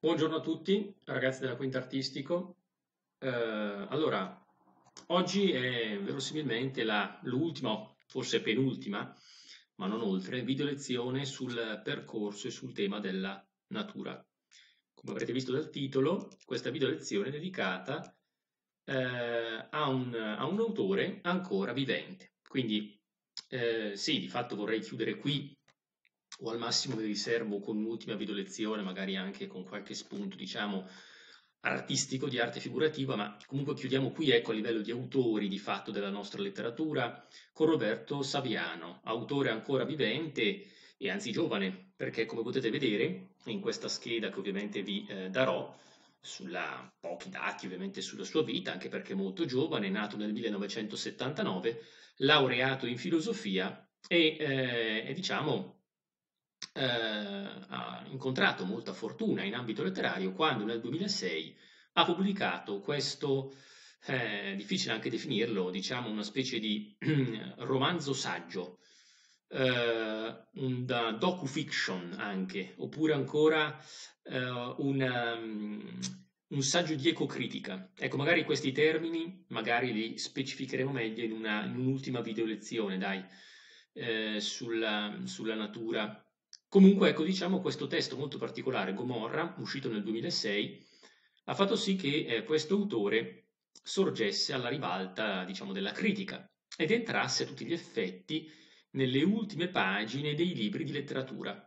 Buongiorno a tutti, ragazzi della Quinta Artistico. Eh, allora, oggi è verosimilmente l'ultima, forse penultima, ma non oltre, video lezione sul percorso e sul tema della natura. Come avrete visto dal titolo, questa video lezione è dedicata eh, a un, a un autore ancora vivente. Quindi, eh, sì, di fatto vorrei chiudere qui o al massimo vi riservo con un'ultima video lezione, magari anche con qualche spunto, diciamo, artistico di arte figurativa, ma comunque chiudiamo qui, ecco, a livello di autori di fatto della nostra letteratura, con Roberto Saviano, autore ancora vivente e anzi giovane, perché come potete vedere in questa scheda che ovviamente vi eh, darò, sulla pochi dati ovviamente sulla sua vita, anche perché è molto giovane, nato nel 1979, laureato in filosofia e, eh, e diciamo eh, ha incontrato molta fortuna in ambito letterario quando nel 2006 ha pubblicato questo, eh, difficile anche definirlo, diciamo una specie di romanzo saggio, eh, un docu-fiction anche, oppure ancora eh, una, um, un saggio di ecocritica. Ecco, magari questi termini, magari li specificheremo meglio in, una, in un'ultima video lezione, dai, eh, sulla, sulla natura Comunque, ecco, diciamo, questo testo molto particolare, Gomorra, uscito nel 2006, ha fatto sì che eh, questo autore sorgesse alla ribalta, diciamo, della critica ed entrasse a tutti gli effetti nelle ultime pagine dei libri di letteratura.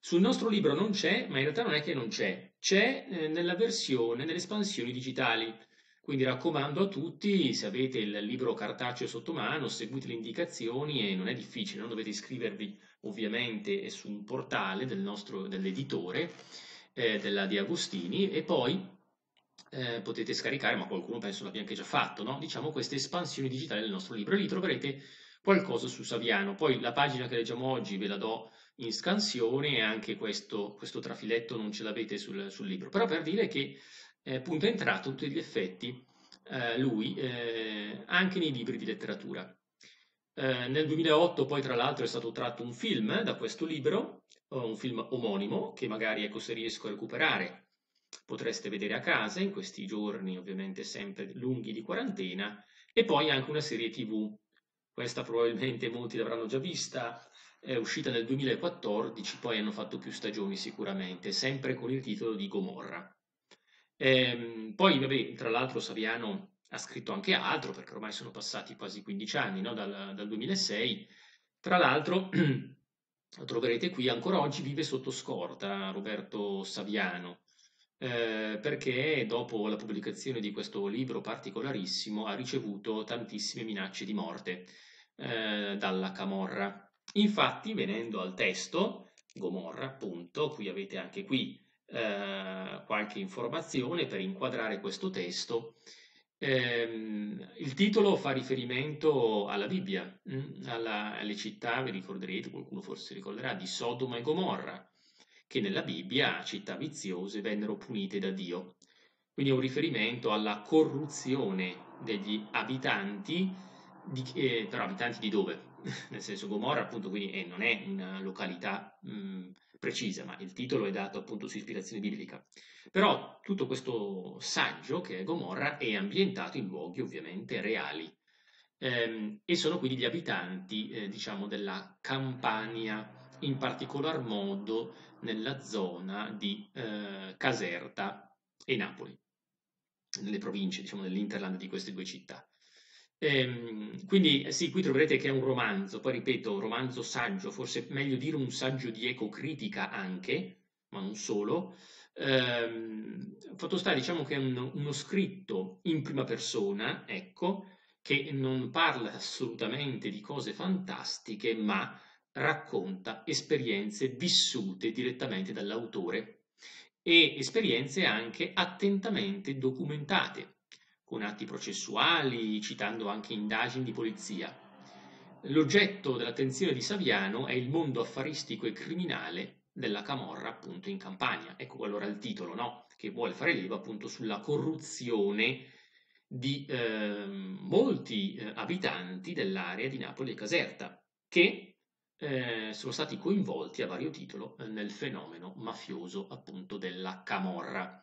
Sul nostro libro non c'è, ma in realtà non è che non c'è, c'è eh, nella versione, nelle espansioni digitali. Quindi raccomando a tutti, se avete il libro cartaceo sotto mano, seguite le indicazioni e non è difficile, non dovete iscrivervi ovviamente su un portale del nostro, dell'editore eh, della Di Agostini e poi eh, potete scaricare, ma qualcuno penso l'abbia anche già fatto, no? diciamo queste espansioni digitali del nostro libro e lì troverete qualcosa su Saviano. Poi la pagina che leggiamo oggi ve la do in scansione e anche questo, questo trafiletto non ce l'avete sul, sul, libro, però per dire che eh, appunto è entrato a tutti gli effetti eh, lui eh, anche nei libri di letteratura. Eh, nel 2008 poi tra l'altro è stato tratto un film eh, da questo libro, un film omonimo che magari ecco se riesco a recuperare potreste vedere a casa in questi giorni ovviamente sempre lunghi di quarantena e poi anche una serie tv. Questa probabilmente molti l'avranno già vista, è uscita nel 2014, poi hanno fatto più stagioni sicuramente, sempre con il titolo di Gomorra. Ehm, poi, vabbè, tra l'altro Saviano ha scritto anche altro, perché ormai sono passati quasi 15 anni, no? dal, dal 2006. Tra l'altro, lo troverete qui, ancora oggi vive sotto scorta Roberto Saviano, eh, perché dopo la pubblicazione di questo libro particolarissimo ha ricevuto tantissime minacce di morte eh, dalla Camorra. Infatti, venendo al testo, Gomorra, appunto, qui avete anche qui eh, qualche informazione per inquadrare questo testo. Eh, il titolo fa riferimento alla Bibbia? Mm, alla, alle città, vi ricorderete, qualcuno forse ricorderà, di Sodoma e Gomorra, che nella Bibbia, città viziose, vennero punite da Dio. Quindi è un riferimento alla corruzione degli abitanti, di, eh, però abitanti di dove? Nel senso Gomorra appunto quindi eh, non è una località mh, mm, precisa, ma il titolo è dato appunto su ispirazione biblica. Però tutto questo saggio, che è Gomorra, è ambientato in luoghi ovviamente reali ehm, e sono quindi gli abitanti, eh, diciamo, della Campania, in particolar modo nella zona di eh, Caserta e Napoli, nelle province, diciamo, dell'interland di queste due città. Ehm, quindi eh, sì, qui troverete che è un romanzo, poi ripeto, un romanzo saggio, forse meglio dire un saggio di ecocritica anche, ma non solo. Ehm, fatto sta, diciamo che è un, uno scritto in prima persona, ecco, che non parla assolutamente di cose fantastiche, ma racconta esperienze vissute direttamente dall'autore e esperienze anche attentamente documentate con atti processuali, citando anche indagini di polizia. L'oggetto dell'attenzione di Saviano è il mondo affaristico e criminale della Camorra appunto in Campania. Ecco allora il titolo, no? Che vuole fare leva appunto sulla corruzione di eh, molti eh, abitanti dell'area di Napoli e Caserta, che eh, sono stati coinvolti a vario titolo nel fenomeno mafioso appunto della camorra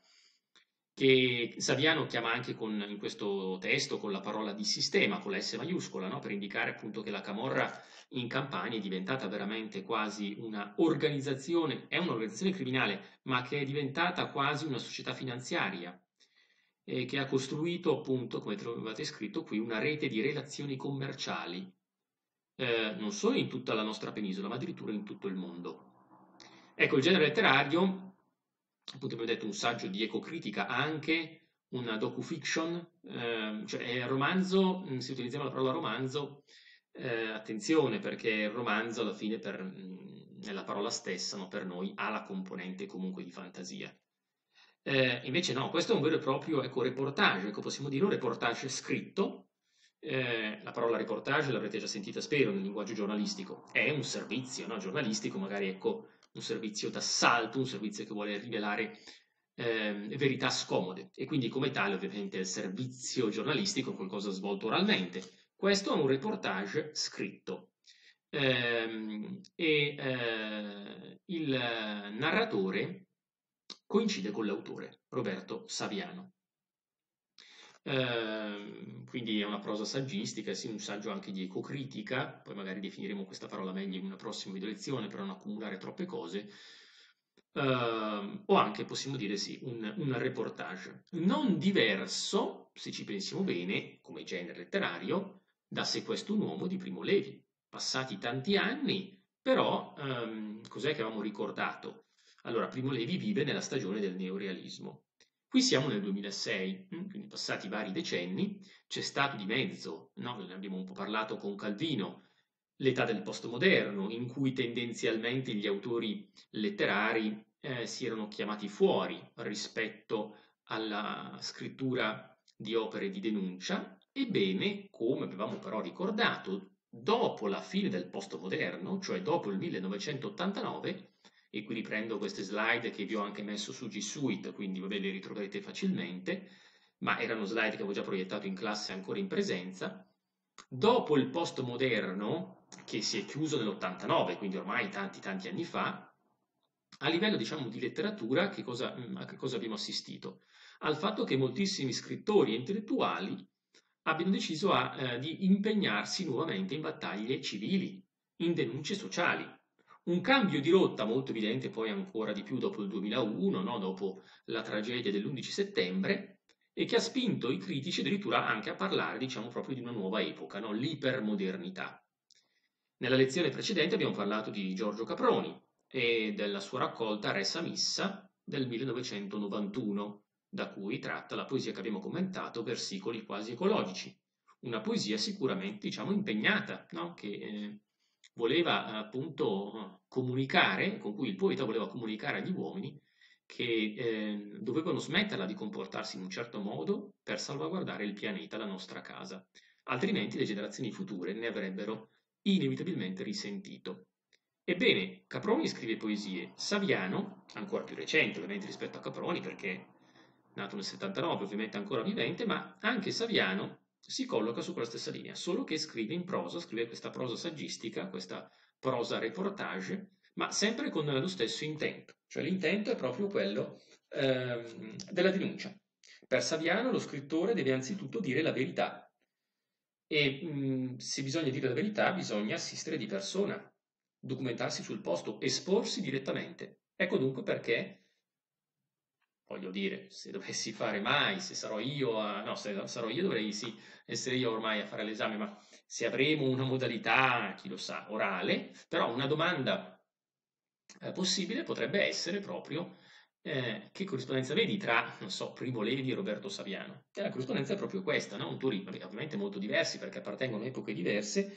che Saviano chiama anche con, in questo testo con la parola di sistema, con la S maiuscola, no? per indicare appunto che la Camorra in Campania è diventata veramente quasi una organizzazione, è un'organizzazione criminale, ma che è diventata quasi una società finanziaria, eh, che ha costruito appunto, come trovate scritto qui, una rete di relazioni commerciali, eh, non solo in tutta la nostra penisola, ma addirittura in tutto il mondo. Ecco, il genere letterario appunto abbiamo detto un saggio di ecocritica, anche una docufiction, eh, cioè romanzo, mm, se utilizziamo la parola romanzo, eh, attenzione perché il romanzo alla fine per, mm, è la parola stessa, no, per noi ha la componente comunque di fantasia. Eh, invece no, questo è un vero e proprio ecco, reportage, ecco, possiamo dire un reportage scritto, eh, la parola reportage l'avrete già sentita spero nel linguaggio giornalistico, è un servizio no, giornalistico, magari ecco, un servizio d'assalto, un servizio che vuole rivelare eh, verità scomode e quindi come tale ovviamente il servizio giornalistico è qualcosa svolto oralmente. Questo è un reportage scritto eh, e eh, il narratore coincide con l'autore, Roberto Saviano. Ehm, quindi è una prosa saggistica, sì, un saggio anche di ecocritica, poi magari definiremo questa parola meglio in una prossima video lezione per non accumulare troppe cose, uh, o anche possiamo dire sì, un, un reportage. Non diverso, se ci pensiamo bene, come genere letterario, da Se questo un uomo di Primo Levi. Passati tanti anni, però um, cos'è che avevamo ricordato? Allora, Primo Levi vive nella stagione del neorealismo. Qui siamo nel 2006, mm, quindi passati vari decenni, c'è stato di mezzo, no? ne abbiamo un po' parlato con Calvino, l'età del postmoderno, in cui tendenzialmente gli autori letterari eh, si erano chiamati fuori rispetto alla scrittura di opere di denuncia. Ebbene, come avevamo però ricordato, dopo la fine del postmoderno, cioè dopo il 1989, e qui riprendo queste slide che vi ho anche messo su G Suite, quindi vabbè, le ritroverete facilmente, ma erano slide che avevo già proiettato in classe ancora in presenza. Dopo il postmoderno, che si è chiuso nell'89, quindi ormai tanti tanti anni fa, a livello diciamo di letteratura che cosa, a che cosa abbiamo assistito? Al fatto che moltissimi scrittori e intellettuali abbiano deciso a, eh, di impegnarsi nuovamente in battaglie civili, in denunce sociali, un cambio di rotta molto evidente poi ancora di più dopo il 2001, no? dopo la tragedia dell'11 settembre, e che ha spinto i critici addirittura anche a parlare, diciamo, proprio di una nuova epoca, no? l'ipermodernità. Nella lezione precedente abbiamo parlato di Giorgio Caproni e della sua raccolta Ressa Missa del 1991, da cui tratta la poesia che abbiamo commentato, Versicoli quasi ecologici. Una poesia sicuramente, diciamo, impegnata, no? che eh, voleva appunto comunicare, con cui il poeta voleva comunicare agli uomini che eh, dovevano smetterla di comportarsi in un certo modo per salvaguardare il pianeta, la nostra casa, altrimenti le generazioni future ne avrebbero inevitabilmente risentito. Ebbene, Caproni scrive poesie, Saviano, ancora più recente ovviamente rispetto a Caproni perché nato nel 79, ovviamente ancora vivente, ma anche Saviano si colloca su quella stessa linea, solo che scrive in prosa, scrive questa prosa saggistica, questa prosa reportage, ma sempre con lo stesso intento, cioè l'intento è proprio quello ehm, della denuncia. Per Saviano lo scrittore deve anzitutto dire la verità e mh, se bisogna dire la verità bisogna assistere di persona, documentarsi sul posto, esporsi direttamente. Ecco dunque perché voglio dire, se dovessi fare mai, se sarò io a, no, se sarò io dovrei sì, essere io ormai a fare l'esame, ma se avremo una modalità, chi lo sa, orale, però una domanda eh, possibile potrebbe essere proprio eh, che corrispondenza vedi tra, non so, Primo Levi e Roberto Saviano? E la corrispondenza è proprio questa, no? Un turismo, ovviamente molto diversi perché appartengono a epoche diverse,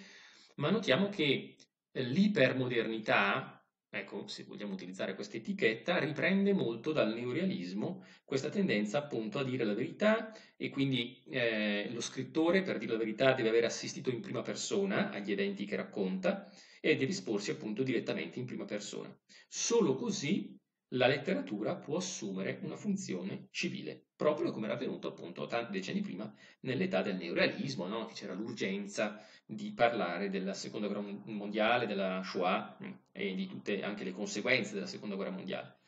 ma notiamo che eh, l'ipermodernità ecco, se vogliamo utilizzare questa etichetta, riprende molto dal neorealismo questa tendenza appunto a dire la verità e quindi eh, lo scrittore, per dire la verità, deve aver assistito in prima persona agli eventi che racconta e deve esporsi appunto direttamente in prima persona. Solo così la letteratura può assumere una funzione civile, proprio come era avvenuto appunto tanti decenni prima nell'età del neorealismo, no? che c'era l'urgenza di parlare della seconda guerra mondiale, della Shoah mm, e di tutte anche le conseguenze della seconda guerra mondiale.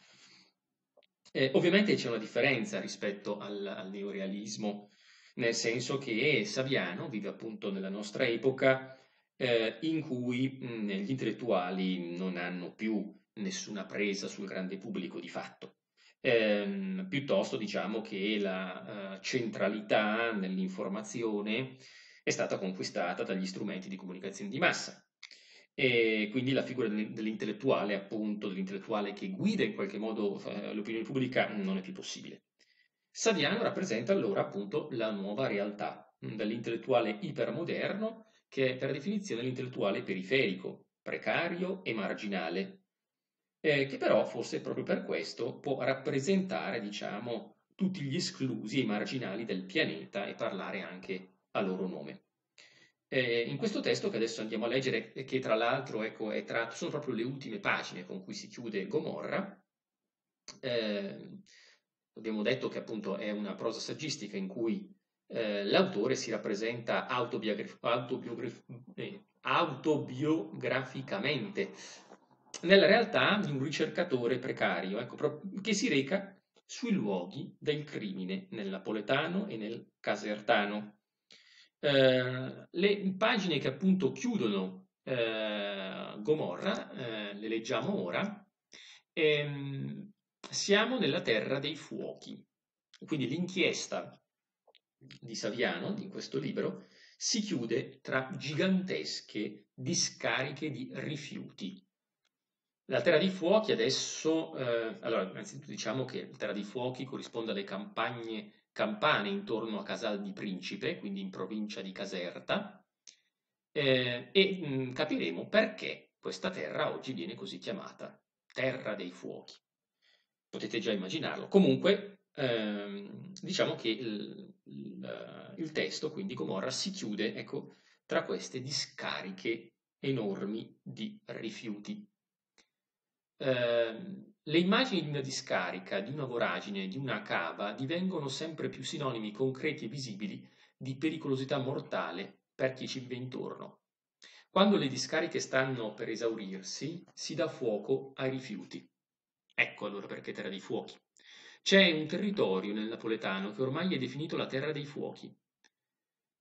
Eh, ovviamente c'è una differenza rispetto al, al neorealismo, nel senso che Saviano vive appunto nella nostra epoca eh, in cui mh, mm, gli intellettuali non hanno più nessuna presa sul grande pubblico di fatto. Eh, piuttosto diciamo che la uh, centralità nell'informazione è stata conquistata dagli strumenti di comunicazione di massa. E quindi la figura dell'intellettuale, appunto, dell'intellettuale che guida in qualche modo uh, l'opinione pubblica non è più possibile. Saviano rappresenta allora appunto la nuova realtà dell'intellettuale ipermoderno che è per definizione l'intellettuale periferico, precario e marginale, eh, che però forse proprio per questo può rappresentare, diciamo, tutti gli esclusi e i marginali del pianeta e parlare anche a loro nome. Eh, in questo testo che adesso andiamo a leggere, che tra l'altro ecco, è tratto, sono proprio le ultime pagine con cui si chiude Gomorra, eh, abbiamo detto che appunto è una prosa saggistica in cui eh, l'autore si rappresenta autobiograf- autobiograf- eh, autobiograficamente nella realtà di un ricercatore precario, ecco, che si reca sui luoghi del crimine nel napoletano e nel casertano. Eh, le pagine che appunto chiudono eh, Gomorra, eh, le leggiamo ora, ehm, siamo nella terra dei fuochi. Quindi l'inchiesta di Saviano, in questo libro, si chiude tra gigantesche discariche di rifiuti la Terra dei Fuochi adesso, eh, allora innanzitutto diciamo che la Terra dei Fuochi corrisponde alle campagne campane intorno a Casal di Principe, quindi in provincia di Caserta, eh, e mh, mm, capiremo perché questa terra oggi viene così chiamata Terra dei Fuochi. Potete già immaginarlo. Comunque, ehm, diciamo che il, il, il, testo, quindi Gomorra, si chiude ecco, tra queste discariche enormi di rifiuti Ehm, le immagini di una discarica, di una voragine, di una cava divengono sempre più sinonimi concreti e visibili di pericolosità mortale per chi ci vive intorno. Quando le discariche stanno per esaurirsi, si dà fuoco ai rifiuti. Ecco allora perché terra dei fuochi. C'è un territorio nel napoletano che ormai è definito la terra dei fuochi.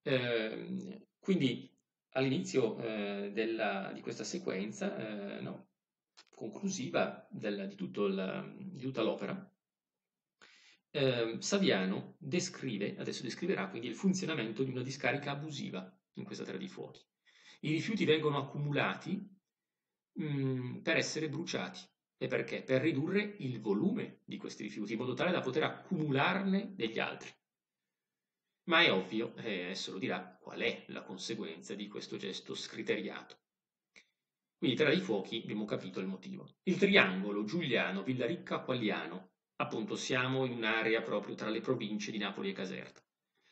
Eh, quindi all'inizio eh, della, di questa sequenza, eh, no, conclusiva del, di, il, di, tutta l'opera, eh, Saviano descrive, adesso descriverà quindi il funzionamento di una discarica abusiva in questa terra di fuochi. I rifiuti vengono accumulati mh, mm, per essere bruciati. E perché? Per ridurre il volume di questi rifiuti, in modo tale da poter accumularne degli altri. Ma è ovvio, e adesso lo dirà, qual è la conseguenza di questo gesto scriteriato. Quindi tra i fuochi abbiamo capito il motivo. Il triangolo Giuliano, Villaricca, Quagliano. Appunto siamo in un'area proprio tra le province di Napoli e Caserta.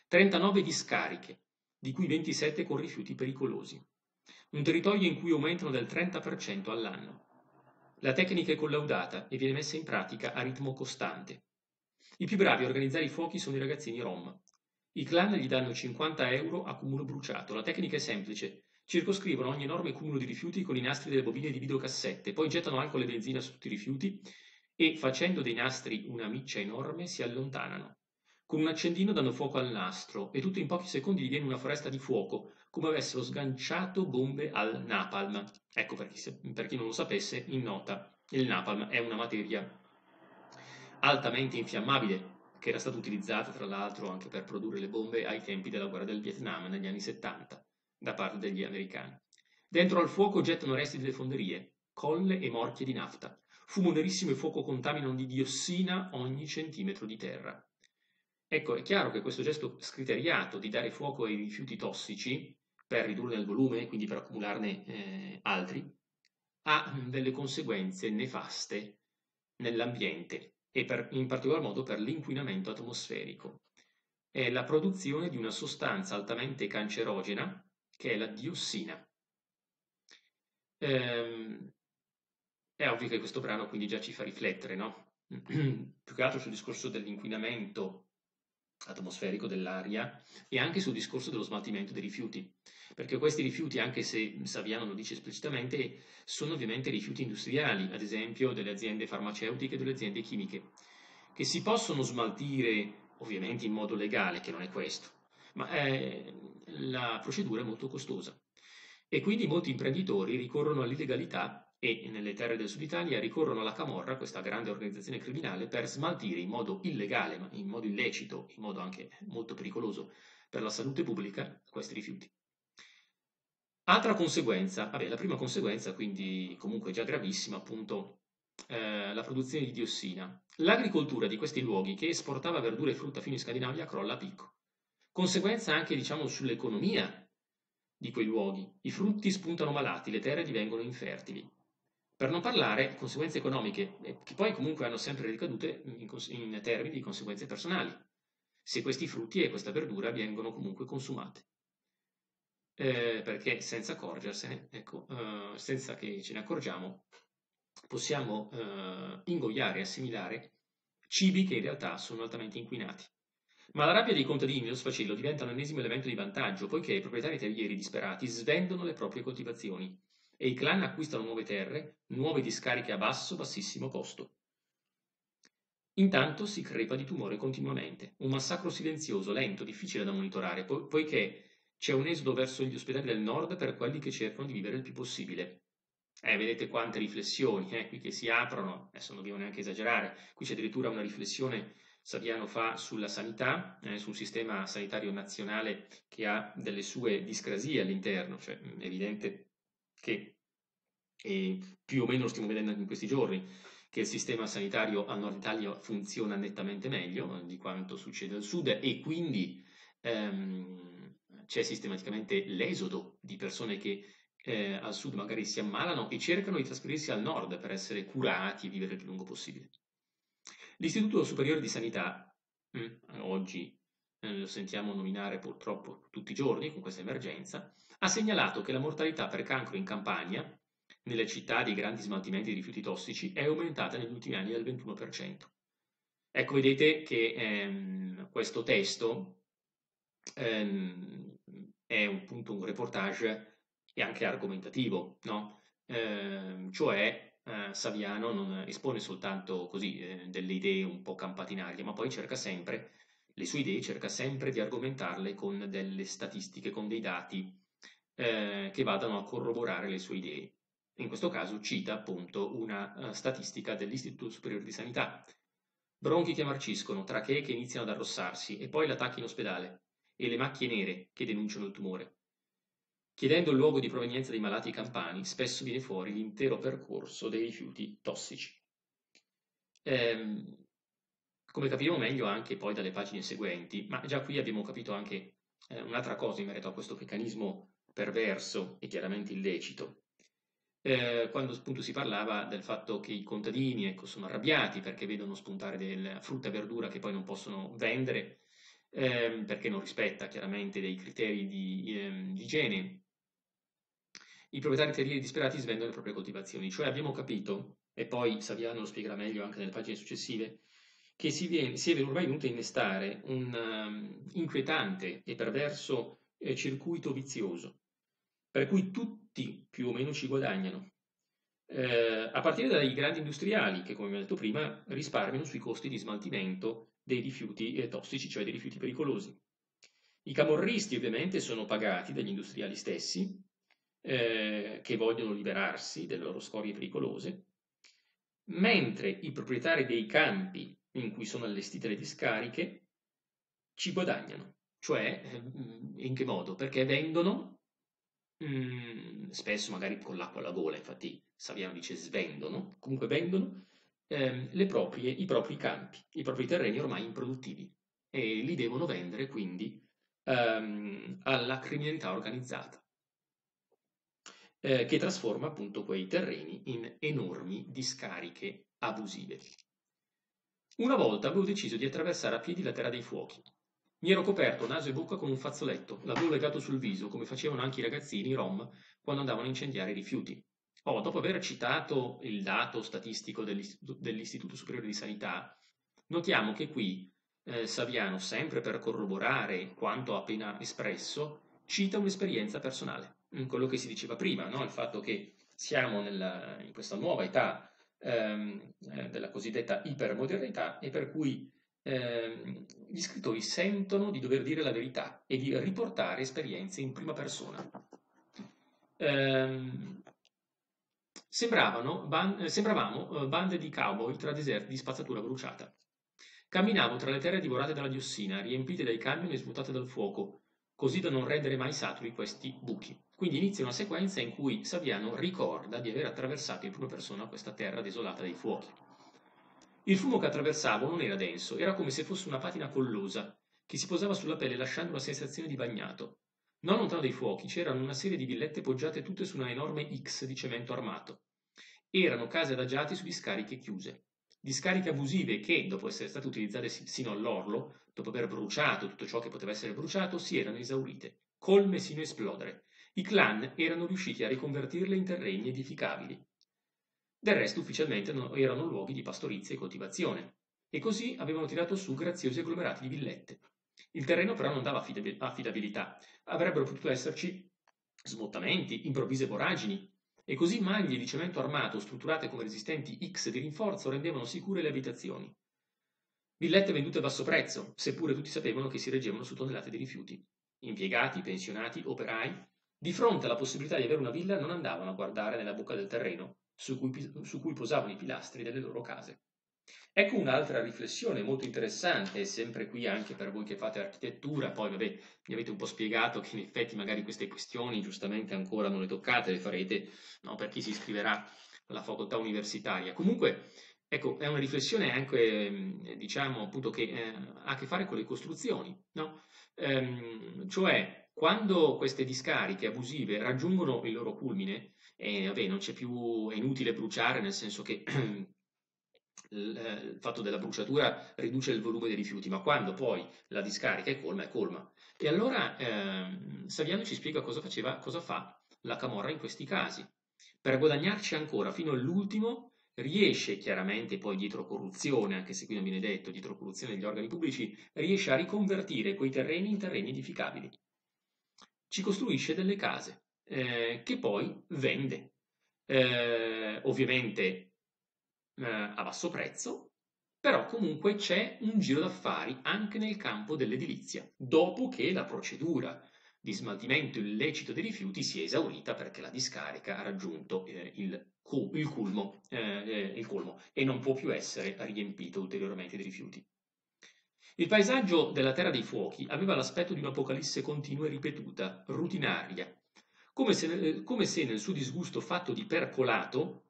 39 discariche, di cui 27 con rifiuti pericolosi. Un territorio in cui aumentano del 30% all'anno. La tecnica è collaudata e viene messa in pratica a ritmo costante. I più bravi a organizzare i fuochi sono i ragazzini rom. I clan gli danno 50 euro a cumulo bruciato. La tecnica è semplice circoscrivono ogni enorme cumulo di rifiuti con i nastri delle bobine di videocassette, poi gettano alcol e benzina su tutti i rifiuti e, facendo dei nastri una miccia enorme, si allontanano. Con un accendino danno fuoco al nastro e tutto in pochi secondi diviene una foresta di fuoco, come avessero sganciato bombe al napalm. Ecco per chi, per chi non lo sapesse, in nota, il napalm è una materia altamente infiammabile che era stata utilizzata tra l'altro anche per produrre le bombe ai tempi della guerra del Vietnam negli anni 70 da parte degli americani. Dentro al fuoco gettano resti delle fonderie, colle e morchie di nafta. Fumo nerissimo e fuoco contaminano di diossina ogni centimetro di terra. Ecco, è chiaro che questo gesto scriteriato di dare fuoco ai rifiuti tossici per ridurne il volume, quindi per accumularne eh, altri, ha delle conseguenze nefaste nell'ambiente e per, in particolar modo per l'inquinamento atmosferico. È la produzione di una sostanza altamente cancerogena che è la diossina. Ehm, È ovvio che questo brano quindi già ci fa riflettere, no? Più che altro sul discorso dell'inquinamento atmosferico dell'aria e anche sul discorso dello smaltimento dei rifiuti, perché questi rifiuti, anche se Saviano lo dice esplicitamente, sono ovviamente rifiuti industriali, ad esempio delle aziende farmaceutiche e delle aziende chimiche, che si possono smaltire ovviamente in modo legale, che non è questo, ma è, la procedura è molto costosa. E quindi molti imprenditori ricorrono all'illegalità e nelle terre del sud Italia ricorrono alla Camorra, questa grande organizzazione criminale, per smaltire in modo illegale, ma in modo illecito, in modo anche molto pericoloso per la salute pubblica, questi rifiuti. Altra conseguenza, vabbè, la prima conseguenza, quindi comunque già gravissima, appunto, eh, la produzione di diossina. L'agricoltura di questi luoghi, che esportava verdura e frutta fino in Scandinavia, crolla a picco. Conseguenza anche, diciamo, sull'economia di quei luoghi. I frutti spuntano malati, le terre divengono infertili. Per non parlare conseguenze economiche, eh, che poi comunque hanno sempre ricadute in, in termini di conseguenze personali, se questi frutti e questa verdura vengono comunque consumate. Eh, perché senza accorgersene, ecco, eh, senza che ce ne accorgiamo, possiamo eh, ingoiare e assimilare cibi che in realtà sono altamente inquinati. Ma la rabbia dei contadini e lo sfacelo diventa un ennesimo elemento di vantaggio, poiché i proprietari terrieri disperati svendono le proprie coltivazioni e i clan acquistano nuove terre, nuove discariche a basso, bassissimo costo. Intanto si crepa di tumore continuamente, un massacro silenzioso, lento, difficile da monitorare, po- poiché c'è un esodo verso gli ospedali del nord per quelli che cercano di vivere il più possibile. Eh, vedete quante riflessioni eh, qui che si aprono, adesso non devo neanche esagerare, qui c'è addirittura una riflessione Saviano fa sulla sanità, eh, sul sistema sanitario nazionale che ha delle sue discrasie all'interno, cioè è evidente che e più o meno lo stiamo vedendo in questi giorni, che il sistema sanitario al nord Italia funziona nettamente meglio di quanto succede al sud e quindi ehm, c'è sistematicamente l'esodo di persone che eh, al sud magari si ammalano e cercano di trasferirsi al nord per essere curati e vivere il più lungo possibile. L'Istituto Superiore di Sanità, mh, hm, oggi eh, lo sentiamo nominare purtroppo tutti i giorni con questa emergenza, ha segnalato che la mortalità per cancro in Campania, nelle città dei grandi smaltimenti di rifiuti tossici, è aumentata negli ultimi anni del 21%. Ecco, vedete che ehm, questo testo ehm, è un, appunto un reportage e anche argomentativo, no? eh, cioè eh, Saviano non espone soltanto così eh, delle idee un po' campate in aria, ma poi cerca sempre, le sue idee cerca sempre di argomentarle con delle statistiche, con dei dati eh, che vadano a corroborare le sue idee. In questo caso cita appunto una uh, statistica dell'Istituto Superiore di Sanità. Bronchi che marciscono, trachee che iniziano ad arrossarsi e poi l'attacco in ospedale e le macchie nere che denunciano il tumore. Chiedendo il luogo di provenienza dei malati campani, spesso viene fuori l'intero percorso dei rifiuti tossici. Ehm, come capiremo meglio anche poi dalle pagine seguenti, ma già qui abbiamo capito anche eh, un'altra cosa in merito a questo meccanismo perverso e chiaramente illecito. Eh, quando appunto si parlava del fatto che i contadini ecco, sono arrabbiati perché vedono spuntare della frutta e verdura che poi non possono vendere eh, perché non rispetta chiaramente dei criteri di, eh, di igiene. I proprietari terrieri disperati svendono le proprie coltivazioni, cioè abbiamo capito, e poi Saviano lo spiegherà meglio anche nelle pagine successive, che si, viene, si è ormai venuto a innestare un um, inquietante e perverso eh, circuito vizioso per cui tutti più o meno ci guadagnano. Eh, a partire dai grandi industriali che, come ho detto prima, risparmiano sui costi di smaltimento dei rifiuti eh, tossici, cioè dei rifiuti pericolosi. I camorristi ovviamente sono pagati dagli industriali stessi, eh, che vogliono liberarsi delle loro scorie pericolose, mentre i proprietari dei campi in cui sono allestite le discariche ci guadagnano. Cioè, eh, in che modo? Perché vendono mm, spesso magari con l'acqua alla gola, infatti Saviano dice svendono, comunque vendono ehm, proprie, i propri campi, i propri terreni ormai improduttivi e li devono vendere quindi ehm, alla criminalità organizzata eh, che trasforma appunto quei terreni in enormi discariche abusive. Una volta avevo deciso di attraversare a piedi la Terra dei Fuochi mi ero coperto naso e bocca con un fazzoletto, l'avevo legato sul viso, come facevano anche i ragazzini rom quando andavano a incendiare i rifiuti. Oh, dopo aver citato il dato statistico dell'Istituto, dell'Istituto Superiore di Sanità, notiamo che qui eh, Saviano, sempre per corroborare quanto appena espresso, cita un'esperienza personale. Quello che si diceva prima, no? il fatto che siamo nella, in questa nuova età ehm, eh, della cosiddetta ipermodernità e per cui ehm, gli scrittori sentono di dover dire la verità e di riportare esperienze in prima persona. Ehm, ban- eh, sembravamo eh, bande di cowboy tra deserti di spazzatura bruciata. Camminavo tra le terre divorate dalla diossina, riempite dai camion e svuotate dal fuoco, così da non rendere mai saturi questi buchi. Quindi inizia una sequenza in cui Saviano ricorda di aver attraversato in prima persona questa terra desolata dai fuochi. Il fumo che attraversavo non era denso, era come se fosse una patina collosa, che si posava sulla pelle lasciando una sensazione di bagnato. Non lontano dai fuochi c'erano una serie di villette poggiate tutte su una enorme X di cemento armato. Erano case adagiate su discariche chiuse. Discariche abusive che, dopo essere state utilizzate sino all'orlo, dopo aver bruciato tutto ciò che poteva essere bruciato, si erano esaurite, colme sino a esplodere. I clan erano riusciti a riconvertirle in terreni edificabili. Del resto ufficialmente erano luoghi di pastorizia e coltivazione, e così avevano tirato su graziosi agglomerati di villette. Il terreno però non dava affidabilità, avrebbero potuto esserci smottamenti, improvvise voragini, e così maglie di cemento armato strutturate come resistenti X di rinforzo rendevano sicure le abitazioni. Villette vendute a basso prezzo, seppure tutti sapevano che si reggevano su tonnellate di rifiuti. Impiegati, pensionati, operai di fronte alla possibilità di avere una villa non andavano a guardare nella bocca del terreno su cui, su cui posavano i pilastri delle loro case. Ecco un'altra riflessione molto interessante, sempre qui anche per voi che fate architettura, poi vabbè, mi avete un po' spiegato che in effetti magari queste questioni giustamente ancora non le toccate, le farete no, per chi si iscriverà alla facoltà universitaria. Comunque, ecco, è una riflessione anche, diciamo, appunto, che eh, ha a che fare con le costruzioni, no? Ehm, cioè, quando queste discariche abusive raggiungono il loro culmine, eh, vabbè, non c'è più, è inutile bruciare, nel senso che il fatto della bruciatura riduce il volume dei rifiuti, ma quando poi la discarica è colma, è colma. E allora eh, Saviano ci spiega cosa, faceva, cosa fa la Camorra in questi casi. Per guadagnarci ancora fino all'ultimo, riesce chiaramente poi dietro corruzione, anche se qui non viene detto, dietro corruzione degli organi pubblici, riesce a riconvertire quei terreni in terreni edificabili ci costruisce delle case eh, che poi vende, eh, ovviamente eh, a basso prezzo, però comunque c'è un giro d'affari anche nel campo dell'edilizia, dopo che la procedura di smaltimento illecito dei rifiuti si è esaurita perché la discarica ha raggiunto eh, il, cu- il, culmo, eh, eh, il colmo e non può più essere riempito ulteriormente di rifiuti. Il paesaggio della Terra dei Fuochi aveva l'aspetto di un'apocalisse continua e ripetuta, rutinaria, come se, come se nel suo disgusto fatto di percolato,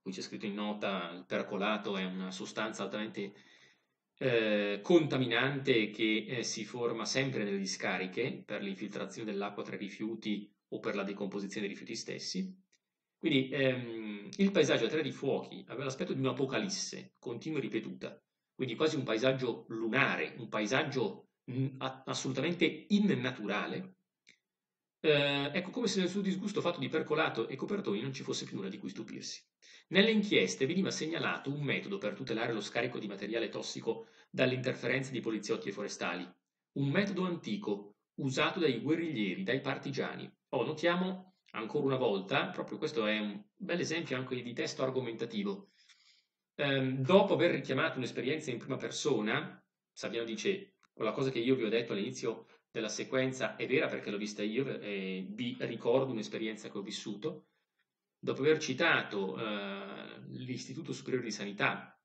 qui c'è scritto in nota, il percolato è una sostanza altamente eh, contaminante che eh, si forma sempre nelle discariche per l'infiltrazione dell'acqua tra i rifiuti o per la decomposizione dei rifiuti stessi. Quindi ehm, il paesaggio a terra di fuochi aveva l'aspetto di un'apocalisse continua e ripetuta, quindi quasi un paesaggio lunare, un paesaggio mh, assolutamente innaturale. Eh, ecco come se nel suo disgusto fatto di percolato e copertoni non ci fosse più nulla di cui stupirsi. Nelle inchieste veniva segnalato un metodo per tutelare lo scarico di materiale tossico dalle interferenze di poliziotti e forestali, un metodo antico usato dai guerriglieri, dai partigiani. Oh, notiamo ancora una volta, proprio questo è un bel esempio anche di testo argomentativo, ehm, dopo aver richiamato un'esperienza in prima persona, Saviano dice, la cosa che io vi ho detto all'inizio della sequenza è vera perché l'ho vista io e vi ricordo un'esperienza che ho vissuto, dopo aver citato eh, l'Istituto Superiore di Sanità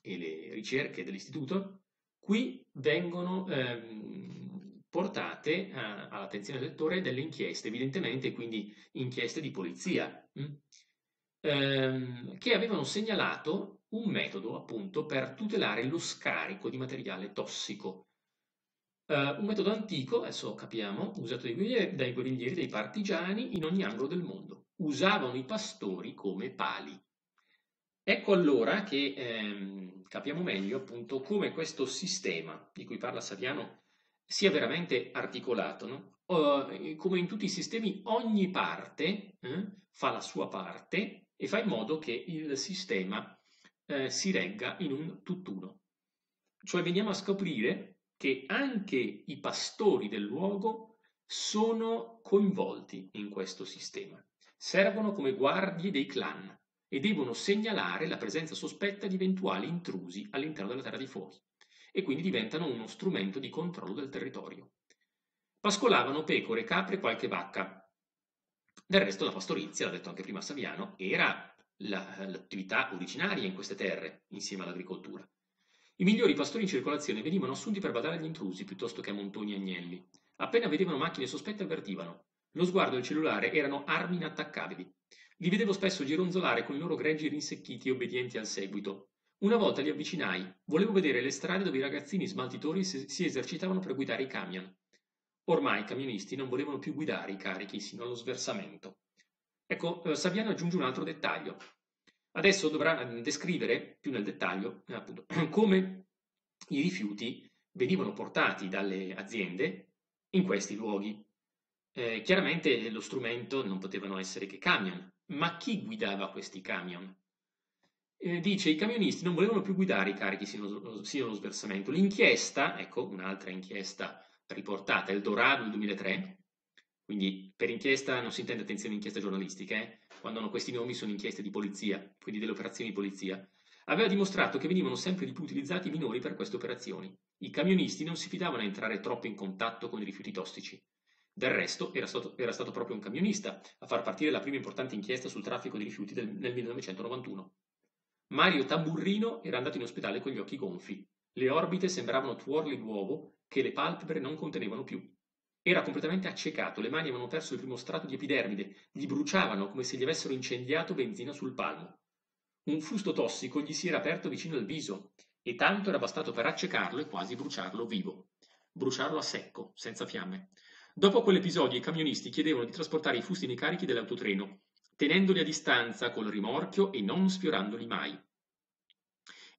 e le ricerche dell'istituto, qui vengono ehm, portate eh, all'attenzione del lettore delle inchieste, evidentemente quindi inchieste di polizia. Mh? Hm? ehm, che avevano segnalato un metodo appunto per tutelare lo scarico di materiale tossico. Uh, un metodo antico, adesso capiamo, usato dai guerriglieri, dai partigiani in ogni angolo del mondo. Usavano i pastori come pali. Ecco allora che ehm, capiamo meglio appunto come questo sistema di cui parla Saviano sia veramente articolato, no? uh, come in tutti i sistemi, ogni parte eh, fa la sua parte e fa in modo che il sistema eh, si regga in un tutt'uno. Cioè veniamo a scoprire che anche i pastori del luogo sono coinvolti in questo sistema, servono come guardie dei clan e devono segnalare la presenza sospetta di eventuali intrusi all'interno della terra dei fuochi e quindi diventano uno strumento di controllo del territorio. Pascolavano pecore, capre e qualche vacca. Del resto la pastorizia, l'ha detto anche prima Saviano, era la, l'attività originaria in queste terre, insieme all'agricoltura. I migliori pastori in circolazione venivano assunti per badare agli intrusi piuttosto che a montoni e agnelli. Appena vedevano macchine sospette avvertivano. Lo sguardo e il cellulare erano armi inattaccabili. Li vedevo spesso gironzolare con i loro greggi rinsecchiti e obbedienti al seguito. Una volta li avvicinai. Volevo vedere le strade dove i ragazzini smaltitori si esercitavano per guidare i camion. Ormai i camionisti non volevano più guidare i carichi sino allo sversamento. Ecco, eh, Saviano aggiunge un altro dettaglio. Adesso dovrà eh, descrivere più nel dettaglio eh, appunto, come i rifiuti venivano portati dalle aziende in questi luoghi. Eh, chiaramente lo strumento non potevano essere che camion, ma chi guidava questi camion? Eh, dice i camionisti non volevano più guidare i carichi sino, sino allo sversamento. L'inchiesta, ecco un'altra inchiesta riportata, Eldorado del 2003, quindi per inchiesta non si intende attenzione inchieste giornalistiche, eh? quando questi nomi sono inchieste di polizia, quindi delle operazioni di polizia, aveva dimostrato che venivano sempre di più utilizzati i minori per queste operazioni. I camionisti non si fidavano a entrare troppo in contatto con i rifiuti tossici. Del resto era stato, era stato proprio un camionista a far partire la prima importante inchiesta sul traffico di rifiuti del, nel 1991. Mario Tamburrino era andato in ospedale con gli occhi gonfi. Le orbite sembravano tuorli d'uovo che le palpebre non contenevano più. Era completamente accecato, le mani avevano perso il primo strato di epidermide, gli bruciavano come se gli avessero incendiato benzina sul palmo. Un fusto tossico gli si era aperto vicino al viso, e tanto era bastato per accecarlo e quasi bruciarlo vivo. Bruciarlo a secco, senza fiamme. Dopo quell'episodio i camionisti chiedevano di trasportare i fusti nei carichi dell'autotreno, tenendoli a distanza col rimorchio e non sfiorandoli mai.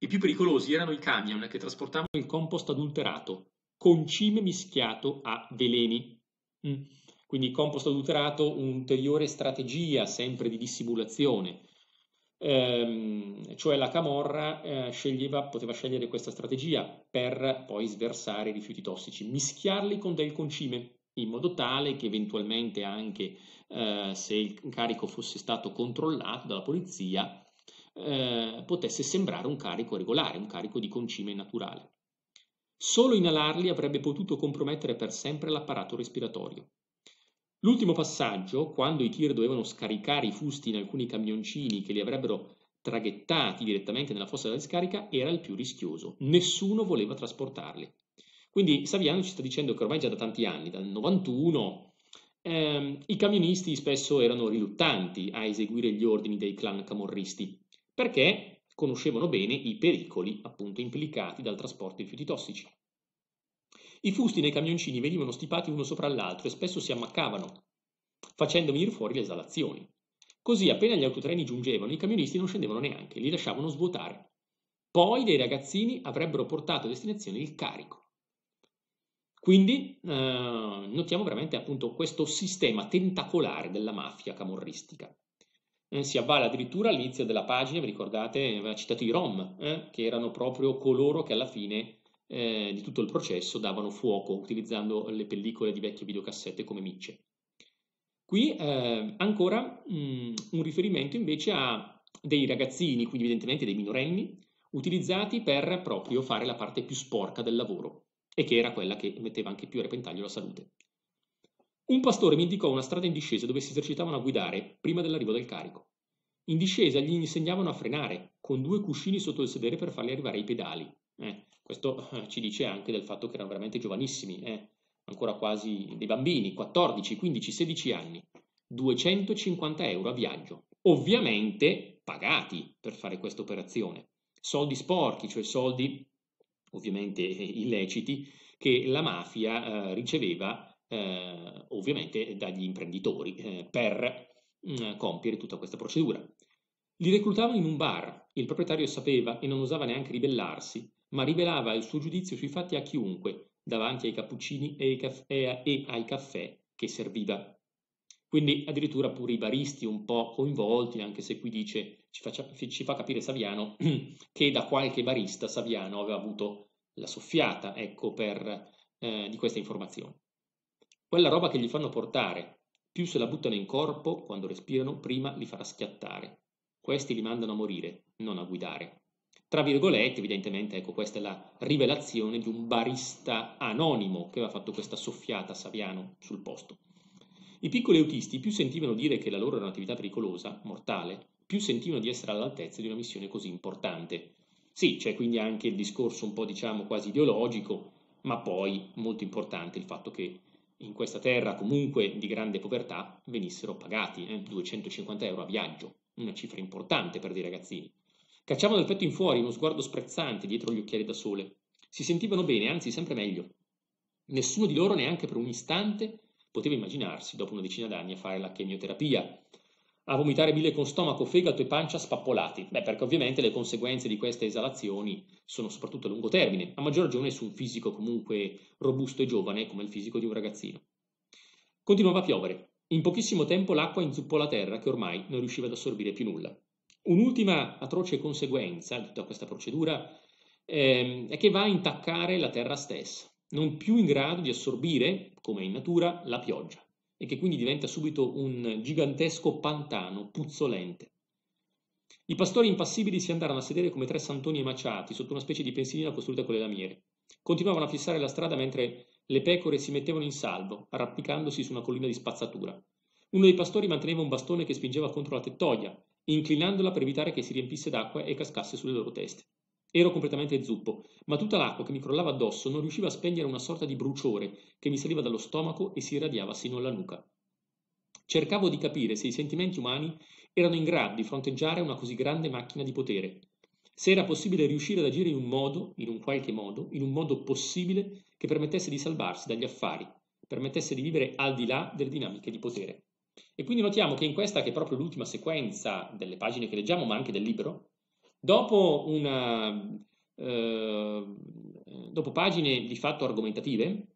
I più pericolosi erano i camion che trasportavano il compost adulterato, concime mischiato a veleni. Mm. Quindi compost adulterato, un'ulteriore strategia sempre di dissimulazione. Ehm, cioè la camorra eh, sceglieva, poteva scegliere questa strategia per poi sversare i rifiuti tossici, mischiarli con del concime in modo tale che eventualmente anche eh, se il carico fosse stato controllato dalla polizia eh, potesse sembrare un carico regolare, un carico di concime naturale. Solo inalarli avrebbe potuto compromettere per sempre l'apparato respiratorio. L'ultimo passaggio, quando i tir dovevano scaricare i fusti in alcuni camioncini che li avrebbero traghettati direttamente nella fossa della discarica, era il più rischioso. Nessuno voleva trasportarli. Quindi Saviano ci sta dicendo che ormai già da tanti anni, dal 91, ehm, i camionisti spesso erano riluttanti a eseguire gli ordini dei clan camorristi, perché conoscevano bene i pericoli appunto implicati dal trasporto di rifiuti tossici. I fusti nei camioncini venivano stipati uno sopra l'altro e spesso si ammaccavano, facendo venire fuori le esalazioni. Così appena gli autotreni giungevano, i camionisti non scendevano neanche, li lasciavano svuotare. Poi dei ragazzini avrebbero portato a destinazione il carico. Quindi eh, notiamo veramente appunto questo sistema tentacolare della mafia camorristica si avvale addirittura all'inizio della pagina, vi ricordate, aveva citato i Rom, eh, che erano proprio coloro che alla fine eh, di tutto il processo davano fuoco utilizzando le pellicole di vecchie videocassette come micce. Qui eh, ancora mh, mm, un riferimento invece a dei ragazzini, quindi evidentemente dei minorenni, utilizzati per proprio fare la parte più sporca del lavoro e che era quella che metteva anche più a repentaglio la salute. Un pastore mi indicò una strada in discesa dove si esercitavano a guidare prima dell'arrivo del carico. In discesa gli insegnavano a frenare, con due cuscini sotto il sedere per farli arrivare ai pedali. Eh, questo eh, ci dice anche del fatto che erano veramente giovanissimi, eh, ancora quasi dei bambini, 14, 15, 16 anni. 250 euro a viaggio, ovviamente pagati per fare questa operazione. Soldi sporchi, cioè soldi ovviamente illeciti, che la mafia eh, riceveva eh, ovviamente dagli imprenditori eh, per mh, mm, compiere tutta questa procedura. Li reclutavano in un bar, il proprietario sapeva e non osava neanche ribellarsi, ma rivelava il suo giudizio sui fatti a chiunque, davanti ai cappuccini e ai caffè, e ai caffè che serviva. Quindi addirittura pure i baristi un po' coinvolti, anche se qui dice, ci, faccia, ci fa capire Saviano, che da qualche barista Saviano aveva avuto la soffiata, ecco, per, eh, di questa informazione. Quella roba che gli fanno portare, più se la buttano in corpo, quando respirano, prima li farà schiattare. Questi li mandano a morire, non a guidare. Tra virgolette, evidentemente, ecco, questa è la rivelazione di un barista anonimo che aveva fatto questa soffiata a Saviano sul posto. I piccoli autisti più sentivano dire che la loro era un'attività pericolosa, mortale, più sentivano di essere all'altezza di una missione così importante. Sì, c'è quindi anche il discorso un po' diciamo quasi ideologico, ma poi molto importante il fatto che in questa terra comunque di grande povertà venissero pagati eh, 250 euro a viaggio, una cifra importante per dei ragazzini. Cacciavano dal petto in fuori uno sguardo sprezzante dietro gli occhiali da sole. Si sentivano bene, anzi sempre meglio. Nessuno di loro neanche per un istante poteva immaginarsi, dopo una decina d'anni, a fare la chemioterapia, a vomitare bile con stomaco, fegato e pancia spappolati. Beh, perché ovviamente le conseguenze di queste esalazioni sono soprattutto a lungo termine, a maggior ragione su un fisico comunque robusto e giovane come il fisico di un ragazzino. Continuava a piovere. In pochissimo tempo l'acqua inzuppò la terra che ormai non riusciva ad assorbire più nulla. Un'ultima atroce conseguenza di tutta questa procedura eh, è che va a intaccare la terra stessa, non più in grado di assorbire, come in natura, la pioggia e che quindi diventa subito un gigantesco pantano puzzolente. I pastori impassibili si andarono a sedere come tre santoni emaciati sotto una specie di pensilina costruita con le lamiere. Continuavano a fissare la strada mentre le pecore si mettevano in salvo, arrampicandosi su una collina di spazzatura. Uno dei pastori manteneva un bastone che spingeva contro la tettoia inclinandola per evitare che si riempisse d'acqua e cascasse sulle loro teste. Ero completamente zuppo, ma tutta l'acqua che mi crollava addosso non riusciva a spegnere una sorta di bruciore che mi saliva dallo stomaco e si irradiava sino alla nuca. Cercavo di capire se i sentimenti umani erano in grado di fronteggiare una così grande macchina di potere, se era possibile riuscire ad agire in un modo, in un qualche modo, in un modo possibile che permettesse di salvarsi dagli affari, permettesse di vivere al di là delle dinamiche di potere. E quindi notiamo che in questa, che è proprio l'ultima sequenza delle pagine che leggiamo, ma anche del libro, dopo, una, eh, dopo pagine di fatto argomentative,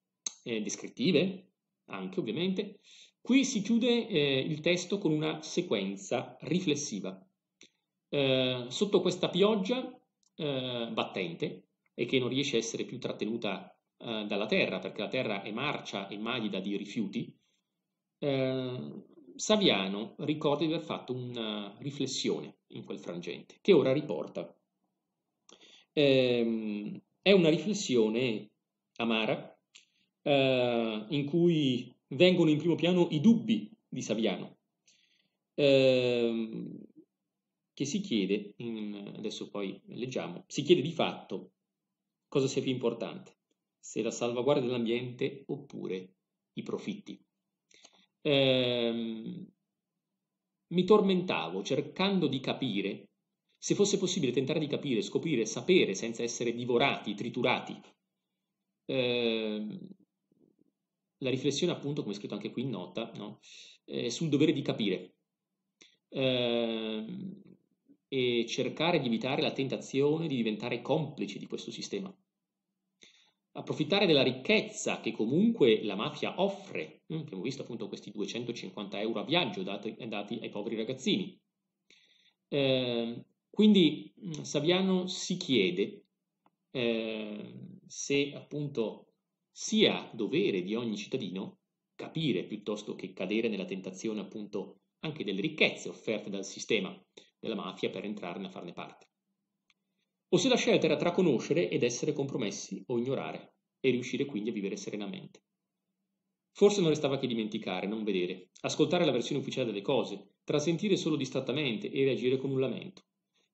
eh, descrittive, anche ovviamente, qui si chiude eh, il testo con una sequenza riflessiva. Eh, sotto questa pioggia eh, battente e che non riesce a essere più trattenuta eh, dalla terra, perché la terra è marcia e magida di rifiuti, Saviano ricorda di aver fatto una riflessione in quel frangente, che ora riporta. Eh, è una riflessione amara, eh, in cui vengono in primo piano i dubbi di Saviano, eh, che si chiede, adesso poi leggiamo, si chiede di fatto cosa sia più importante, se la salvaguardia dell'ambiente oppure i profitti ehm, mi tormentavo cercando di capire, se fosse possibile tentare di capire, scoprire, sapere senza essere divorati, triturati. Eh, la riflessione appunto, come scritto anche qui in nota, no? eh, sul dovere di capire eh, e cercare di evitare la tentazione di diventare complici di questo sistema approfittare della ricchezza che comunque la mafia offre. Mm, abbiamo visto appunto questi 250 euro a viaggio dati, dati ai poveri ragazzini. Eh, quindi mm, Saviano si chiede eh, se appunto sia dovere di ogni cittadino capire piuttosto che cadere nella tentazione appunto anche delle ricchezze offerte dal sistema della mafia per entrarne a farne parte o se la scelta era tra conoscere ed essere compromessi o ignorare, e riuscire quindi a vivere serenamente. Forse non restava che dimenticare, non vedere, ascoltare la versione ufficiale delle cose, trasentire solo distrattamente e reagire con un lamento.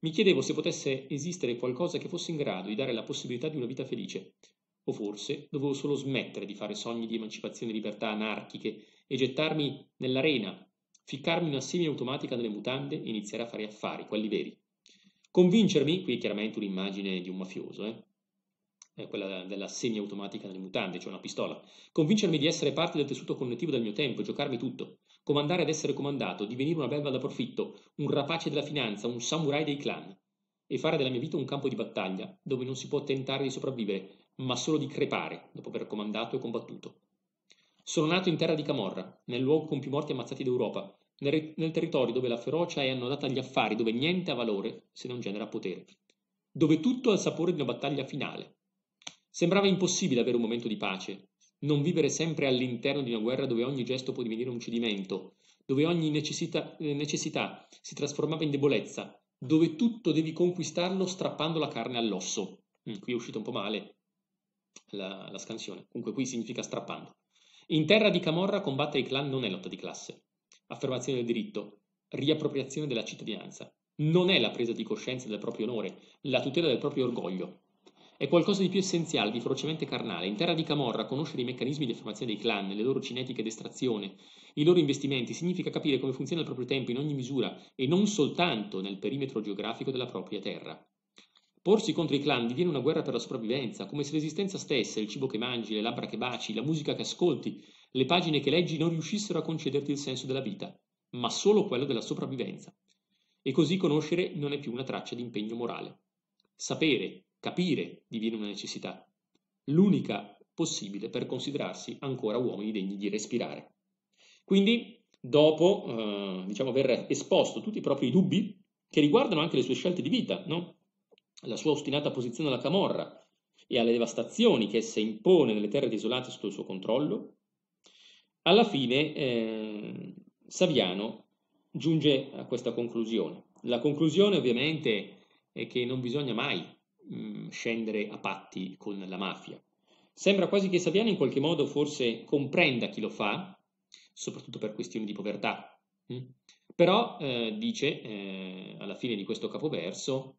Mi chiedevo se potesse esistere qualcosa che fosse in grado di dare la possibilità di una vita felice. O forse dovevo solo smettere di fare sogni di emancipazione e libertà anarchiche e gettarmi nell'arena, ficcarmi una semi automatica nelle mutande e iniziare a fare affari, quelli veri. Convincermi, qui è chiaramente un'immagine di un mafioso, eh? è quella della semi-automatica nelle mutande, cioè una pistola. Convincermi di essere parte del tessuto connettivo del mio tempo, giocarmi tutto. Comandare ed essere comandato, divenire una belva da profitto, un rapace della finanza, un samurai dei clan. E fare della mia vita un campo di battaglia, dove non si può tentare di sopravvivere, ma solo di crepare dopo aver comandato e combattuto. Sono nato in terra di Camorra, nel luogo con più morti ammazzati d'Europa, nel, nel territorio dove la ferocia è annodata agli affari, dove niente ha valore se non genera potere, dove tutto ha il sapore di una battaglia finale. Sembrava impossibile avere un momento di pace, non vivere sempre all'interno di una guerra dove ogni gesto può divenire un cedimento, dove ogni necessità, necessità si trasformava in debolezza, dove tutto devi conquistarlo strappando la carne all'osso. Mm, qui è uscita un po' male la, la scansione, comunque qui significa strappando. In terra di Camorra combattere i clan non è lotta di classe, affermazione del diritto, riappropriazione della cittadinanza. Non è la presa di coscienza del proprio onore, la tutela del proprio orgoglio. È qualcosa di più essenziale, di ferocemente carnale. In terra di Camorra, conoscere i meccanismi di affermazione dei clan, le loro cinetiche d'estrazione, i loro investimenti, significa capire come funziona il proprio tempo in ogni misura e non soltanto nel perimetro geografico della propria terra. Porsi contro i clan diviene una guerra per la sopravvivenza, come se l'esistenza stessa, il cibo che mangi, le labbra che baci, la musica che ascolti, le pagine che leggi non riuscissero a concederti il senso della vita, ma solo quello della sopravvivenza. E così conoscere non è più una traccia di impegno morale. Sapere, capire diviene una necessità, l'unica possibile per considerarsi ancora uomini degni di respirare. Quindi, dopo eh, diciamo, aver esposto tutti i propri dubbi, che riguardano anche le sue scelte di vita, no? la sua ostinata posizione alla camorra e alle devastazioni che essa impone nelle terre desolate sotto il suo controllo, alla fine eh, Saviano giunge a questa conclusione. La conclusione ovviamente è che non bisogna mai mh, scendere a patti con la mafia. Sembra quasi che Saviano in qualche modo forse comprenda chi lo fa, soprattutto per questioni di povertà. Mh? Però eh, dice eh, alla fine di questo capoverso,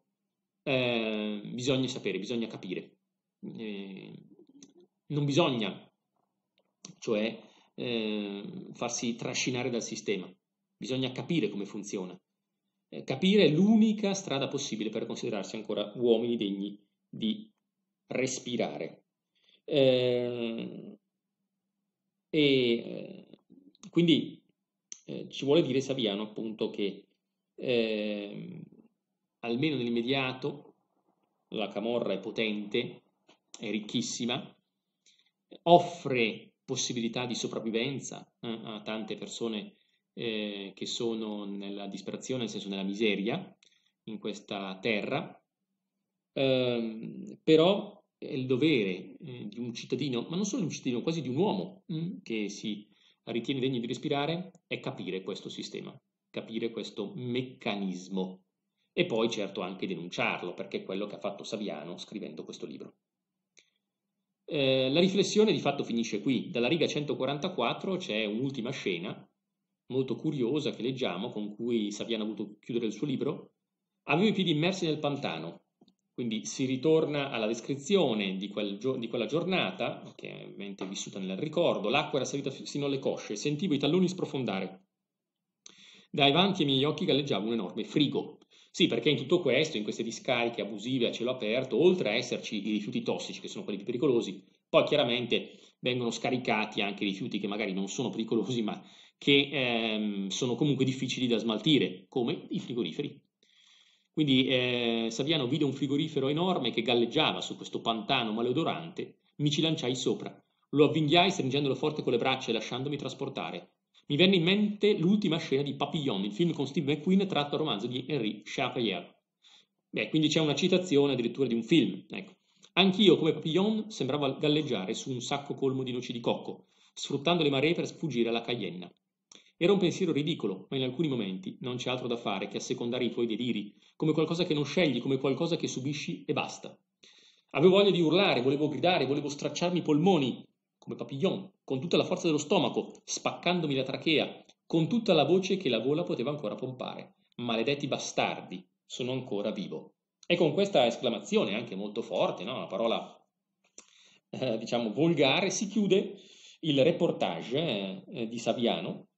eh, bisogna sapere, bisogna capire. Eh, non bisogna, cioè, eh, farsi trascinare dal sistema. Bisogna capire come funziona. Eh, capire è l'unica strada possibile per considerarsi ancora uomini degni di respirare. Eh, e eh, quindi eh, ci vuole dire Saviano appunto che eh, almeno nell'immediato la camorra è potente, è ricchissima, offre possibilità di sopravvivenza eh, a tante persone eh, che sono nella disperazione, nel senso nella miseria, in questa terra, eh, però è il dovere eh, di un cittadino, ma non solo di un cittadino, quasi di un uomo mh, mm, che si ritiene degno di respirare, è capire questo sistema, capire questo meccanismo e poi certo anche denunciarlo, perché è quello che ha fatto Saviano scrivendo questo libro. Eh, la riflessione di fatto finisce qui. Dalla riga 144 c'è un'ultima scena molto curiosa che leggiamo, con cui Saviano ha voluto chiudere il suo libro. Avevo i piedi immersi nel pantano, quindi si ritorna alla descrizione di, quel di quella giornata, che è ovviamente vissuta nel ricordo. L'acqua era salita fino alle cosce, sentivo i talloni sprofondare. Davanti ai miei occhi galleggiava un enorme frigo. Sì, perché in tutto questo, in queste discariche abusive a cielo aperto, oltre a esserci i rifiuti tossici, che sono quelli più pericolosi, poi chiaramente vengono scaricati anche rifiuti che magari non sono pericolosi, ma che ehm, sono comunque difficili da smaltire, come i frigoriferi. Quindi eh, Saviano vide un frigorifero enorme che galleggiava su questo pantano maleodorante, mi ci lanciai sopra. Lo avvinghiai stringendolo forte con le braccia e lasciandomi trasportare. Mi venne in mente l'ultima scena di Papillon, il film con Steve McQueen tratto dal romanzo di Henri Charrière. Beh, quindi c'è una citazione addirittura di un film. Ecco. Anch'io, come Papillon, sembrava galleggiare su un sacco colmo di noci di cocco, sfruttando le maree per sfuggire alla Cayenne. Era un pensiero ridicolo, ma in alcuni momenti non c'è altro da fare che assecondare i tuoi deliri, come qualcosa che non scegli, come qualcosa che subisci e basta. Avevo voglia di urlare, volevo gridare, volevo stracciarmi i polmoni, come Papillon, con tutta la forza dello stomaco, spaccandomi la trachea, con tutta la voce che la gola poteva ancora pompare. Maledetti bastardi, sono ancora vivo. E con questa esclamazione, anche molto forte, no? una parola eh, diciamo volgare, si chiude il reportage eh, di Saviano.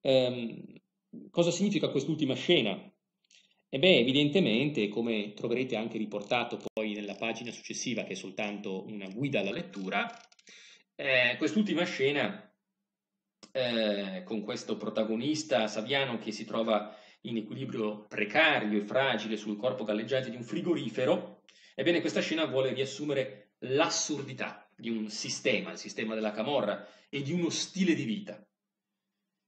Eh, cosa significa quest'ultima scena? E beh, evidentemente, come troverete anche riportato poi nella pagina successiva, che è soltanto una guida alla lettura, eh, quest'ultima scena eh, con questo protagonista Saviano che si trova in equilibrio precario e fragile sul corpo galleggiante di un frigorifero, ebbene questa scena vuole riassumere l'assurdità di un sistema, il sistema della Camorra, e di uno stile di vita.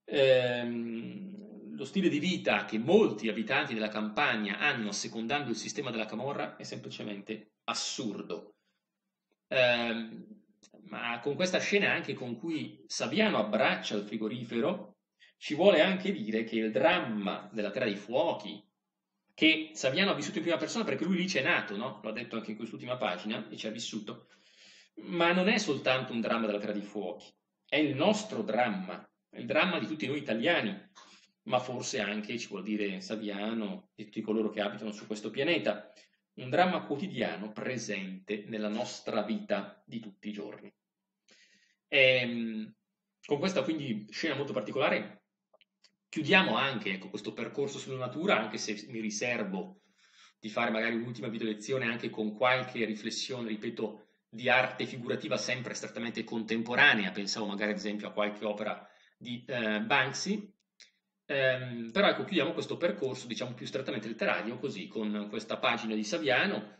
Ehm, lo stile di vita che molti abitanti della campagna hanno assecondando il sistema della Camorra è semplicemente assurdo. Ehm, ma con questa scena anche con cui Saviano abbraccia il frigorifero, ci vuole anche dire che il dramma della Terra dei Fuochi, che Saviano ha vissuto in prima persona perché lui lì c'è nato, no? Lo ha detto anche in quest'ultima pagina e ci ha vissuto. Ma non è soltanto un dramma della Terra dei Fuochi, è il nostro dramma, il dramma di tutti noi italiani, ma forse anche, ci vuol dire Saviano e tutti coloro che abitano su questo pianeta, un dramma quotidiano presente nella nostra vita di tutti i giorni. E, ehm, con questa quindi scena molto particolare chiudiamo anche ecco, questo percorso sulla natura, anche se mi riservo di fare magari un'ultima video lezione anche con qualche riflessione, ripeto, di arte figurativa sempre strettamente contemporanea, pensavo magari ad esempio a qualche opera di eh, Banksy, ehm, però ecco chiudiamo questo percorso diciamo più strettamente letterario così con questa pagina di Saviano,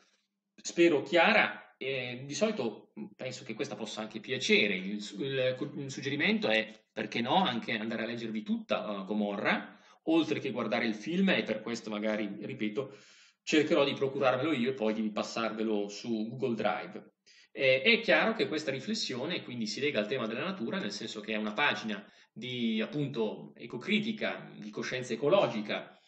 spero chiara e di solito penso che questa possa anche piacere, il, il, il suggerimento è perché no anche andare a leggervi tutta uh, Gomorra, oltre che guardare il film e per questo magari, ripeto, cercherò di procurarmelo io e poi di passarvelo su Google Drive. Eh, è chiaro che questa riflessione quindi si lega al tema della natura, nel senso che è una pagina di appunto ecocritica, di coscienza ecologica,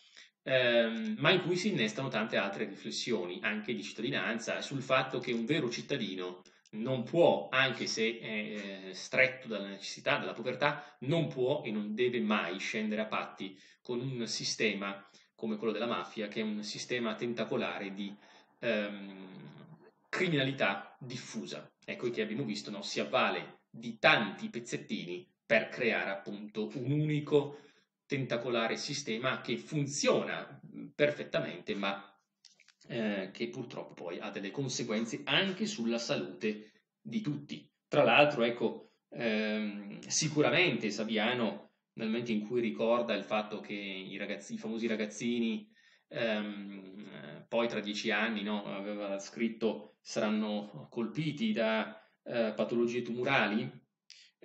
ehm, ma in cui si innestano tante altre riflessioni, anche di cittadinanza, sul fatto che un vero cittadino non può, anche se è eh, stretto dalla necessità, dalla povertà, non può e non deve mai scendere a patti con un sistema come quello della mafia, che è un sistema tentacolare di ehm, criminalità diffusa. Ecco che abbiamo visto, no? si avvale di tanti pezzettini per creare appunto un unico tentacolare sistema che funziona perfettamente, ma eh, che purtroppo poi ha delle conseguenze anche sulla salute di tutti. Tra l'altro, ecco, ehm, sicuramente Saviano, nel momento in cui ricorda il fatto che i, ragazzi, i famosi ragazzini ehm, poi tra dieci anni no, aveva scritto saranno colpiti da eh, patologie tumorali,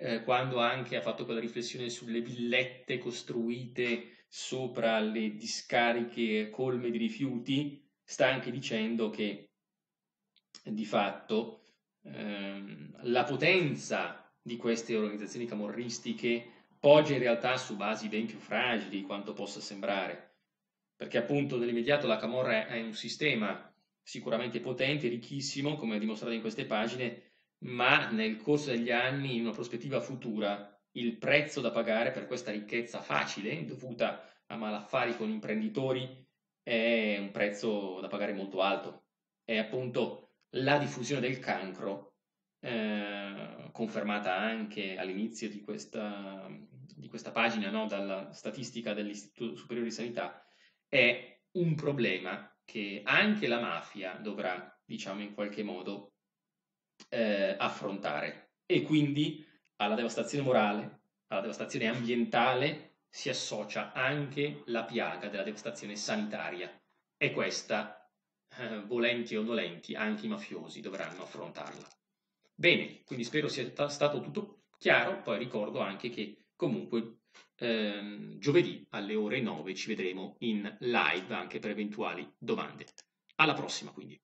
eh, quando anche ha fatto quella riflessione sulle villette costruite sopra le discariche colme di rifiuti, sta anche dicendo che di fatto ehm, la potenza di queste organizzazioni camorristiche poggia in realtà su basi ben più fragili di quanto possa sembrare. Perché appunto nell'immediato la Camorra è un sistema sicuramente potente, ricchissimo, come dimostrato in queste pagine, ma nel corso degli anni, in una prospettiva futura, il prezzo da pagare per questa ricchezza facile, dovuta a malaffari con imprenditori, è un prezzo da pagare molto alto. È appunto la diffusione del cancro, eh, confermata anche all'inizio di questa, di questa pagina no, dalla statistica dell'Istituto Superiore di Sanità, è un problema che anche la mafia dovrà, diciamo in qualche modo, eh, affrontare. E quindi alla devastazione morale, alla devastazione ambientale si associa anche la piaga della devastazione sanitaria. E questa, eh, volenti o nolenti, anche i mafiosi dovranno affrontarla. Bene, quindi spero sia stato tutto chiaro, poi ricordo anche che comunque ehm, giovedì alle ore 9 ci vedremo in live anche per eventuali domande. Alla prossima quindi.